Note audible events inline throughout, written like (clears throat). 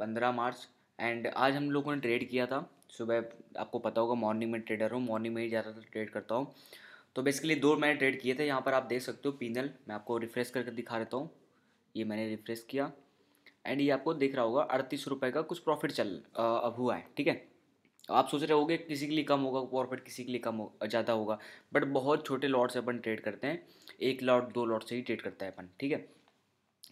पंद्रह मार्च एंड आज हम लोगों ने ट्रेड किया था। सुबह आपको पता होगा मॉर्निंग में ट्रेडर हूँ मॉर्निंग में ही ज़्यादातर ट्रेड करता हूँ। तो बेसिकली दो मैंने ट्रेड किए थे, यहाँ पर आप देख सकते हो पीनल मैं आपको रिफ्रेश करके दिखा देता हूँ। ये मैंने रिफ्रेश किया। एंड ये आपको देख रहा होगा, अड़तीस रुपये का कुछ प्रॉफिट चल अब हुआ है, ठीक है? आप सोच रहे होगे किसी के लिए कम होगा प्रॉफिट किसी के लिए कम हो, ज़्यादा होगा। बट बहुत छोटे लॉट से अपन ट्रेड करते हैं। एक लॉट दो लॉट से ही ट्रेड करता है अपन, ठीक है?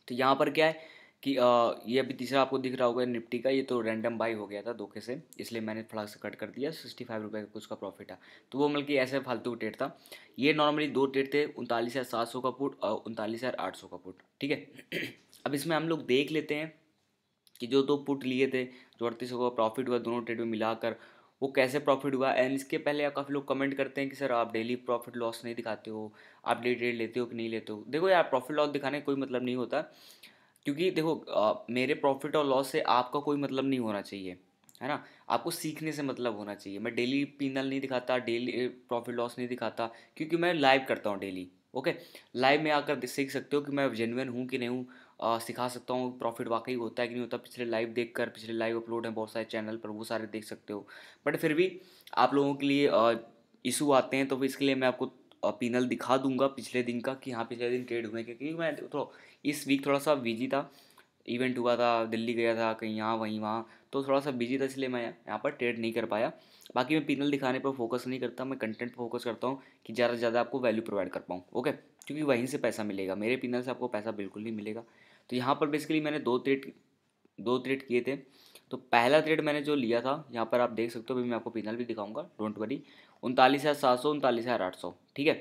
तो यहाँ पर क्या है? कि आ, ये अभी तीसरा आपको दिख रहा होगा निफ्टी का ये तो रैंडम बाई हो गया था धोखे से इसलिए मैंने थोड़ा सा कट कर दिया सिक्सटी फाइव रुपये का कुछ का प्रॉफिट है तो वो मतलब कि ऐसे फालतू ट्रेड था। ये नॉर्मली दो ट्रेड थे उनतालीस हज़ार सात सौ का पुट और उनतालीस हज़ार आठ सौ का पुट ठीक है? (clears throat) अब इसमें हम लोग देख लेते हैं कि जो दो पुट लिए थे जो अड़तीस का प्रॉफिट हुआ दोनों ट्रेड में मिलाकर वो कैसे प्रॉफिट हुआ? एंड इसके पहले आप काफ़ी लोग कमेंट करते हैं कि सर आप डेली प्रॉफिट लॉस नहीं दिखाते हो आप डे ट्रेड लेते हो कि नहीं लेते हो? देखो यार प्रॉफिट लॉस दिखाने का कोई मतलब नहीं होता। क्योंकि देखो आ, मेरे प्रॉफिट और लॉस से आपका कोई मतलब नहीं होना चाहिए है ना? आपको सीखने से मतलब होना चाहिए। मैं डेली पीनल नहीं दिखाता डेली प्रॉफिट लॉस नहीं दिखाता क्योंकि मैं लाइव करता हूँ डेली ओके लाइव में आकर सीख सकते हो कि मैं जेनुअन हूँ कि नहीं हूँ। सिखा सकता हूँ प्रॉफिट वाकई होता है कि नहीं होता पिछले लाइव देख कर पिछले लाइव अपलोड हैं बहुत सारे चैनल पर वो सारे देख सकते हो। बट फिर भी आप लोगों के लिए इशू आते हैं तो इसके लिए मैं आपको पीनल दिखा दूँगा पिछले दिन का कि हाँ पिछले दिन ट्रेड हुए, क्योंकि मैं तो इस वीक थोड़ा सा बिज़ी था। इवेंट हुआ था, दिल्ली गया था, कहीं यहाँ, वहीं वहाँ तो थोड़ा सा बिज़ी था, इसलिए मैं यहाँ पर ट्रेड नहीं कर पाया। बाकी मैं पिनल दिखाने पर फोकस नहीं करता, मैं कंटेंट पर फोकस करता हूँ कि ज़्यादा से ज़्यादा आपको वैल्यू प्रोवाइड कर पाऊँ ओके क्योंकि वहीं से पैसा मिलेगा, मेरे पिनल से आपको पैसा बिल्कुल नहीं मिलेगा। तो यहाँ पर बेसिकली मैंने दो ट्रेड दो ट्रेड किए थे। तो पहला ट्रेड मैंने जो लिया था, यहाँ पर आप देख सकते हो मैं आपको पिनल भी दिखाऊँगा डोंट वरी उनतालीस हज़ार सात सौ, उनतालीस हज़ार आठ सौ, ठीक है?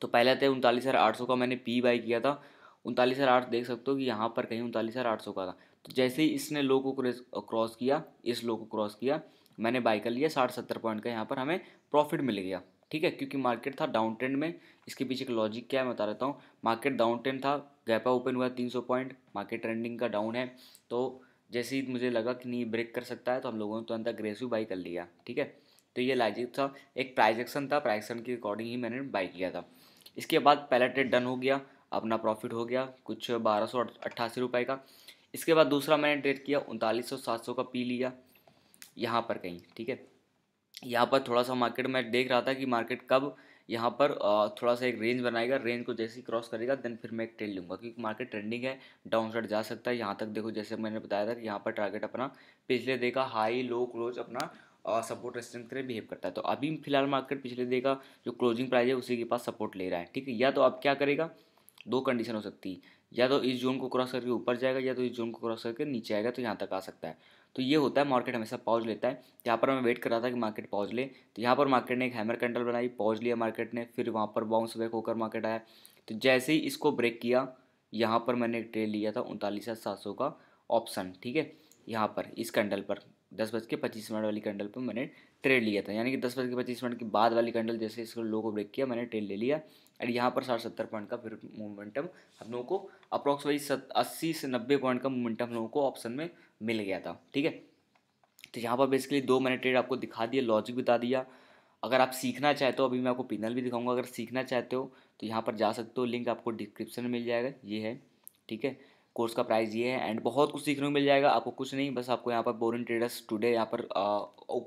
तो पहले थे उनतालीस हज़ार आठ सौ का मैंने पी बाई किया था। उनतालीस हज़ार आठ देख सकते हो कि यहाँ पर कहीं उनतालीस हज़ार आठ सौ का था। तो जैसे ही इसने लो को क्रॉस किया, इस लो को क्रॉस किया, मैंने बाई कर लिया, साठ सत्तर पॉइंट का यहाँ पर हमें प्रॉफिट मिल गया, ठीक है? क्योंकि मार्केट था डाउन ट्रेंड में। इसके पीछे का लॉजिक क्या है मैं बता रहता हूँ। मार्केट डाउन ट्रेंड था गैपा ओपन हुआ तीन सौ पॉइंट मार्केट ट्रेंडिंग का डाउन है। तो जैसे ही मुझे लगा कि नहीं ब्रेक कर सकता है तो हम लोगों ने तुरंत अग्रेसिव बाई कर लिया, ठीक है? तो ये लॉजिक था। एक प्राइजेक्शन था प्राइजेक्शन के अकॉर्डिंग ही मैंने बाई किया था। इसके बाद पहला ट्रेड डन हो गया, अपना प्रॉफिट हो गया, कुछ बारह सौ अट्ठासी रुपये का। इसके बाद दूसरा मैंने ट्रेड किया, उनतालीस सौ सात सौ का पी लिया, यहाँ पर कहीं, ठीक है? यहाँ पर थोड़ा सा मार्केट में देख रहा था कि मार्केट कब, यहाँ पर थोड़ा सा एक रेंज बनाएगा रेंज को जैसे ही क्रॉस करेगा देन फिर मैं एक ट्रेड लूँगा, क्योंकि मार्केट ट्रेंडिंग है डाउन साइड जा सकता है। यहाँ तक देखो, जैसे मैंने बताया था कि यहाँ पर टारगेट अपना पिछले देखा हाई लो क्लोज अपना सपोर्ट रेस्टेंट तरह बिहेव करता है। तो अभी फ़िलहाल मार्केट पिछले डे का जो क्लोजिंग प्राइस है, उसी के पास सपोर्ट ले रहा है, ठीक है? या तो अब क्या करेगा? दो कंडीशन हो सकती है। या तो इस जोन को क्रॉस करके ऊपर जाएगा, या तो इस जोन को क्रॉस करके नीचे आएगा तो यहाँ तक आ सकता है। तो ये होता है मार्केट हमेशा पॉज लेता है। यहाँ पर मैं वेट कर रहा था कि मार्केट पॉज ले। तो यहाँ पर मार्केट ने एक हैमर कैंडल बनाई पॉज लिया मार्केट ने, फिर वहाँ पर बाउंस बैक होकर मार्केट आया। तो जैसे ही इसको ब्रेक किया, यहाँ पर मैंने एक ट्रेड लिया था, उनतालीस हज़ार सात सौ का ऑप्शन ठीक है? यहाँ पर, इस कैंडल पर। दस बज के पच्चीस मिनट वाली कैंडल पर मैंने ट्रेड लिया था। यानी कि दस बज के पच्चीस मिनट के बाद वाली कैंडल जैसे इसको लो को ब्रेक किया, मैंने ट्रेड ले लिया। एंड यहाँ पर साठ सत्तर पॉइंट का फिर मोमेंटम हम लोगों को अप्रॉक्स वही अस्सी से नब्बे पॉइंट का मोमेंटम हम लोगों को ऑप्शन में मिल गया था। ठीक है? तो यहाँ पर बेसिकली दो मैंने ट्रेड आपको दिखा दिया लॉजिक बता दिया। अगर आप सीखना चाहते हो अभी मैं आपको पिनल भी दिखाऊँगा। अगर सीखना चाहते हो तो यहाँ पर जा सकते हो। लिंक आपको डिस्क्रिप्शन में मिल जाएगा। ये है। ठीक है? कोर्स का प्राइस ये है, एंड बहुत कुछ सीखने को मिल जाएगा, आपको कुछ नहीं, बस आपको यहाँ पर बोरिंग ट्रेडर्स टुडे यहाँ पर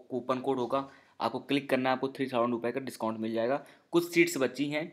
कूपन कोड होगा, आपको क्लिक करना है, आपको थ्री थाउज़ेंड रुपये का डिस्काउंट मिल जाएगा। कुछ सीट्स बची हैं,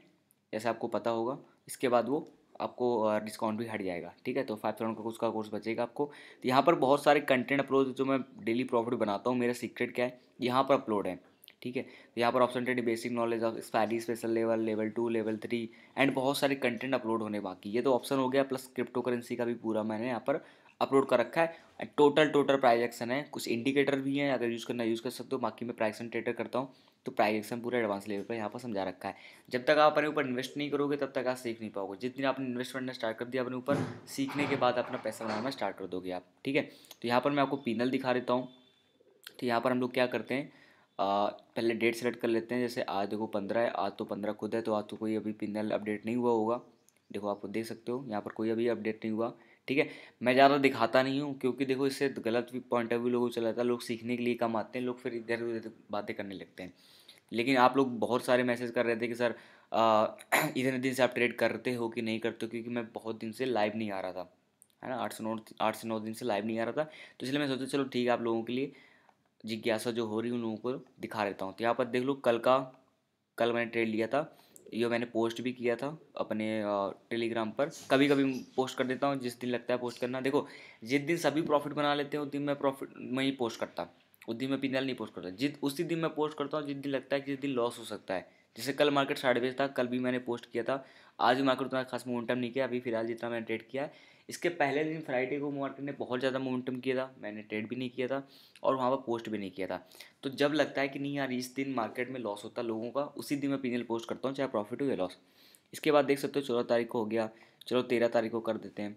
जैसे आपको पता होगा, इसके बाद वो आपको डिस्काउंट भी हट जाएगा, ठीक है? तो फाइव थाउज़ेंड का उसका कोर्स बचेगा आपको। तो यहाँ पर बहुत सारे कंटेंट अपलोड जो मैं डेली प्रॉफिट बनाता हूँ, मेरा सीक्रेट क्या है, यहाँ पर अपलोड है। ठीक है? तो यहाँ पर option Ted basic knowledge of speedy special level level two level three and बहुत सारे कंटेंट अपलोड होने बाकी ये तो ऑप्शन हो गया प्लस क्रिप्टो करेंसी का भी पूरा मैंने यहाँ पर अपलोड कर रखा है। टोटल टोटल प्राइजेक्शन है। कुछ इंडिकेटर भी हैं, अगर यूज़ करना यूज़ कर सकते हो। बाकी मैं प्राइजेक्शन ट्रेडर करता हूँ तो प्राइजेक्शन पूरा एडवांस लेवल पर यहाँ पर समझा रखा है। जब तक आप अपने ऊपर इन्वेस्ट नहीं करोगे, तब तक आप सीख नहीं पाओगे। जितनी आपने इन्वेस्ट करना स्टार्ट कर दिया अपने ऊपर, सीखने के बाद अपना पैसा बनाना स्टार्ट कर दोगे आप, ठीक है? तो यहाँ पर मैं आपको पीनल दिखा देता हूँ। तो यहाँ पर हम लोग क्या करते हैं आ, पहले डेट सेलेक्ट कर लेते हैं जैसे आज देखो पंद्रह है आज तो पंद्रह खुद है तो आज तो कोई अभी पिनल अपडेट नहीं हुआ होगा। देखो आप देख सकते हो यहाँ पर कोई अभी अपडेट नहीं हुआ ठीक है? मैं ज़्यादा दिखाता नहीं हूँ क्योंकि देखो इससे गलत भी पॉइंट ऑफ़ व्यू लोगों को चला जाता है लोग सीखने के लिए कम आते हैं लोग फिर इधर उधर बातें करने लगते हैं। लेकिन आप लोग बहुत सारे मैसेज कर रहे थे कि सर (clears throat) इतने दिन से आप ट्रेड करते हो कि नहीं करते हो? क्योंकि मैं बहुत दिन से लाइव नहीं आ रहा था। है ना? आठ से नौ आठ से नौ दिन से लाइव नहीं आ रहा था। तो इसलिए मैं सोचा चलो ठीक है आप लोगों के लिए जिज्ञासा जो हो रही उन लोगों को दिखा देता हूँ। तो यहाँ पर देख लो, कल का, कल मैंने ट्रेड लिया था। ये मैंने पोस्ट भी किया था अपने टेलीग्राम पर। कभी कभी पोस्ट कर देता हूँ, जिस दिन लगता है पोस्ट करना। देखो, जिस दिन सभी प्रॉफिट बना लेते हैं, उस दिन मैं प्रॉफिट मैं ही पोस्ट करता। उस दिन मैं पिनल नहीं पोस्ट करता। जिस उसी दिन मैं पोस्ट करता हूँ, जिस दिन लगता है, जिस दिन लॉस हो सकता है। जैसे कल मार्केट साढ़े था, कल भी मैंने पोस्ट किया था। आज भी मार्केट उतना खास मोमेंटम नहीं किया, अभी फ़िलहाल जितना मैंने ट्रेड किया है। इसके पहले दिन फ्राइडे को मार्केट ने बहुत ज़्यादा मोमेंटम किया था, मैंने ट्रेड भी नहीं किया था और वहाँ पर पोस्ट भी नहीं किया था। तो जब लगता है कि नहीं यार, इस दिन मार्केट में लॉस होता लोगों का, उसी दिन मैं पीनल पोस्ट करता हूँ, चाहे प्रॉफिट हो या लॉस इसके बाद देख सकते हो चौदह तारीख को हो गया, चलो तेरह तारीख को कर देते हैं।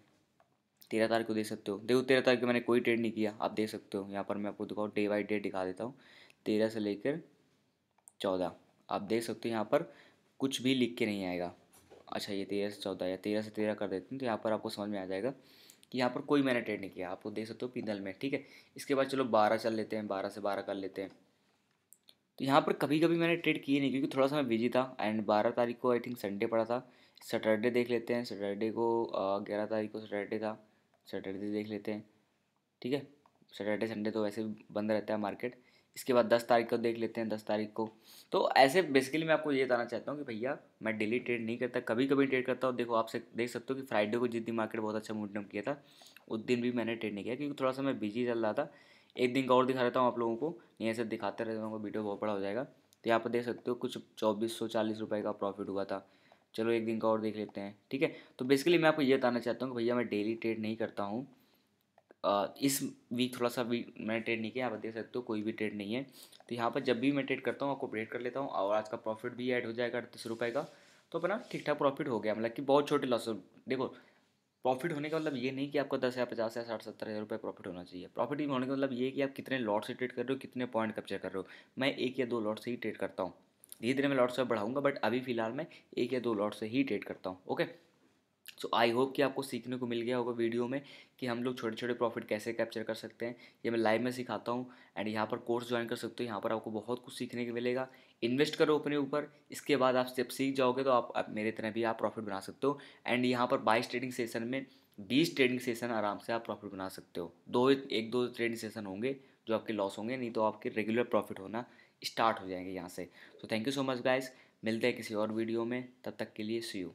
तेरह तारीख को देख सकते हो। देखो तेरह तारीख को मैंने कोई ट्रेड नहीं किया, आप देख सकते हो। यहाँ पर मैं आपको दिखाऊँ डे बाई डे दिखा देता हूँ। तेरह से लेकर चौदह, आप देख सकते हो यहाँ पर कुछ भी लिख के नहीं आएगा। अच्छा ये तेरह से चौदह या तेरह से तेरह कर देते हैं तो यहाँ पर आपको समझ में आ जाएगा कि यहाँ पर कोई मैंने ट्रेड नहीं किया। आपको देख सकते हो पिंदल में, ठीक है? इसके बाद चलो बारह चल लेते हैं, बारह से बारह कर लेते हैं। तो यहाँ पर कभी कभी मैंने ट्रेड किए नहीं, क्योंकि थोड़ा सा मैं बिज़ी था एंड बारह तारीख को आई थिंक संडे पड़ा था। सैटरडे देख लेते हैं सैटरडे को ग्यारह तारीख को सैटरडे था सैटरडे देख लेते हैं, ठीक है? सैटरडे संडे तो वैसे भी बंद रहता है मार्केट इसके बाद दस तारीख को देख लेते हैं, दस तारीख को। तो ऐसे बेसिकली मैं आपको ये बताना चाहता हूँ कि भैया, मैं डेली ट्रेड नहीं करता कभी कभी ट्रेड करता हूँ। देखो आपसे देख सकते हो कि फ्राइडे को जिस दिन मार्केट बहुत अच्छा मूवमेंट किया था, उस दिन भी मैंने ट्रेड नहीं किया क्योंकि थोड़ा सा मैं बिज़ी चल रहा था। एक दिन का और दिखा देता हूँ आप लोगों को, नहीं ऐसे दिखाते रहता हूँ वीडियो बहुत बड़ा हो जाएगा। तो यहाँ पर देख सकते हो, कुछ चौबीस सौ चालीस रुपये का प्रॉफिट हुआ था। चलो, एक दिन का और देख लेते हैं, ठीक है? तो बेसिकली मैं आपको ये बताना चाहता हूँ कि भैया, मैं डेली ट्रेड नहीं करता हूँ। इस वीक थोड़ा सा वीक मैंने ट्रेड नहीं किया, आप देख सकते हो, कोई भी ट्रेड नहीं है। तो यहाँ पर जब भी मैं ट्रेड करता हूँ, आपको अपडेट कर लेता हूँ, और आज का प्रॉफिट भी ऐड हो जाएगा अड़तीस रुपये का तो अपना ठीक ठाक प्रॉफिट हो गया। मतलब कि बहुत छोटे लॉस, देखो, प्रॉफिट होने का मतलब ये नहीं कि आपको दस या पचास या साठ सत्तर हज़ार रुपये प्रॉफिट होना चाहिए। प्रॉफिट होने का मतलब ये कि आप कितने लॉट से ट्रेड कर रहे हो, कितने पॉइंट कैप्चर कर रहे हो। मैं एक या दो लॉट से ही ट्रेड करता हूँ। धीरे धीरे मैं लॉट से बढ़ाऊँगा, बट अभी फ़िलहाल मैं एक या दो लॉट से ही ट्रेड करता हूँ, ओके? सो आई होप कि आपको सीखने को मिल गया होगा वीडियो में कि हम लोग छोटे छोटे प्रॉफिट कैसे कैप्चर कर सकते हैं। ये मैं लाइव में सिखाता हूँ एंड यहाँ पर कोर्स ज्वाइन कर सकते हो। यहाँ पर आपको बहुत कुछ सीखने को मिलेगा। इन्वेस्ट करो अपने ऊपर इसके बाद आप जब सीख जाओगे तो आप, आप मेरे तरह भी आप प्रॉफिट बना सकते हो एंड यहाँ पर बाईस ट्रेडिंग सेशन में बीस ट्रेडिंग सेशन आराम से आप प्रॉफिट बना सकते हो। दो एक दो ट्रेडिंग सेशन होंगे जो आपके लॉस होंगे नहीं तो आपके रेगुलर प्रॉफिट होना स्टार्ट हो जाएँगे यहाँ से। So thank you so much guys मिलते हैं किसी और वीडियो में तब तक के लिए सी यू